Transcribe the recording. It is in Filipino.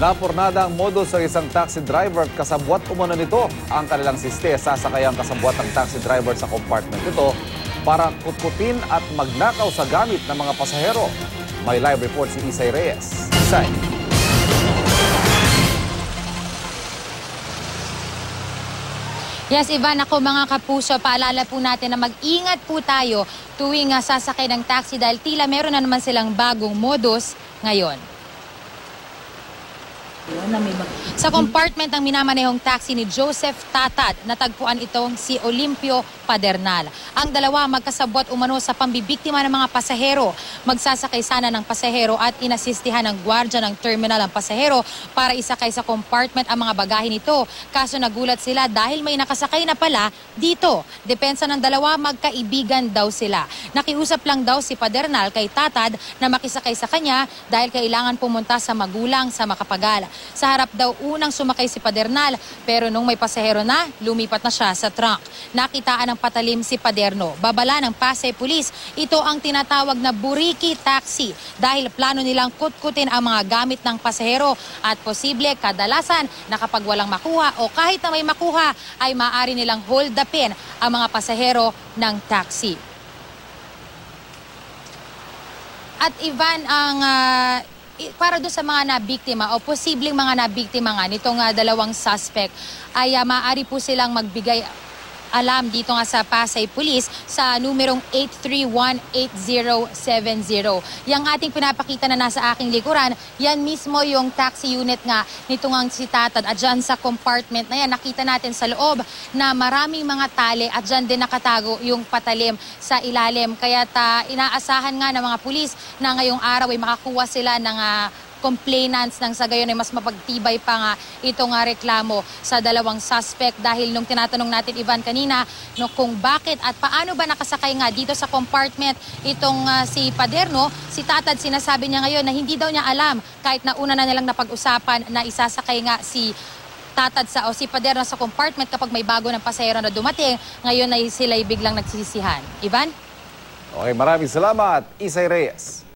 Napurnada ang modus sa isang taxi driver at kasabwat umano nito ang kanilang siste. Sasakay ang kasabwat ng taxi driver sa compartment nito para kutkutin at magnakaw sa gamit ng mga pasahero. May live report si Isay Reyes. Isay. Yes, Ivan, ako mga kapuso, paalala po natin na mag-ingat po tayo tuwing uh, sasakay ng taxi dahil tila meron na naman silang bagong modus ngayon. Sa compartment ng minamanehong taxi ni Joseph Tatad, natagpuan itong si Olimpio Padernal. Ang dalawa magkasabwat umano sa pambibiktima ng mga pasahero. Magsasakay sana ng pasahero at inasistihan ng gwardya ng terminal ang pasahero para isakay sa compartment ang mga bagahe nito. Kaso nagulat sila dahil may nakasakay na pala dito. Depensa ng dalawa, magkaibigan daw sila. Nakiusap lang daw si Padernal kay Tatad na makisakay sa kanya dahil kailangan pumunta sa magulang sa Makapagal. Sa harap daw unang sumakay si Padernal pero nung may pasahero na, lumipat na siya sa trunk. Nakitaan ng patalim si Paderno. Babala ng Pasay Police, ito ang tinatawag na buriki taxi dahil plano nilang kutkutin ang mga gamit ng pasahero at posible kadalasan na kapag walang makuha o kahit na may makuha ay maaari nilang hold upin ang mga pasahero ng taxi. At Ivan, ang i- para doon sa mga nabiktima o posibleng mga nabiktima nga nitong ah, dalawang suspect ay ah, maaari po silang magbigay alam dito nga sa Pasay Police sa numerong 8318070. Yang ating pinapakita na nasa aking likuran, yan mismo yung taxi unit nga nito nga si Tatad at dyan sa compartment na yan, nakita natin sa loob na maraming mga tali at dyan din nakatago yung patalim sa ilalim. Kaya ta, inaasahan nga ng mga pulis na ngayong araw ay makakuha sila ng ah, complainants ng sa gayon ay mas mapagtibay pa nga itong reklamo sa dalawang suspect dahil nung tinatanong natin Ivan kanina no, kung bakit at paano ba nakasakay nga dito sa compartment itong ah, si Paderno, si Tatad sinasabi niya ngayon na hindi daw niya alam kahit na una na nilang napag-usapan na isasakay nga si tatad sa o si Paderno sa compartment kapag may bago ng pasahero na dumating, ngayon ay sila'y biglang nagsisisihan. Ivan? Okay, maraming salamat, Isay Reyes.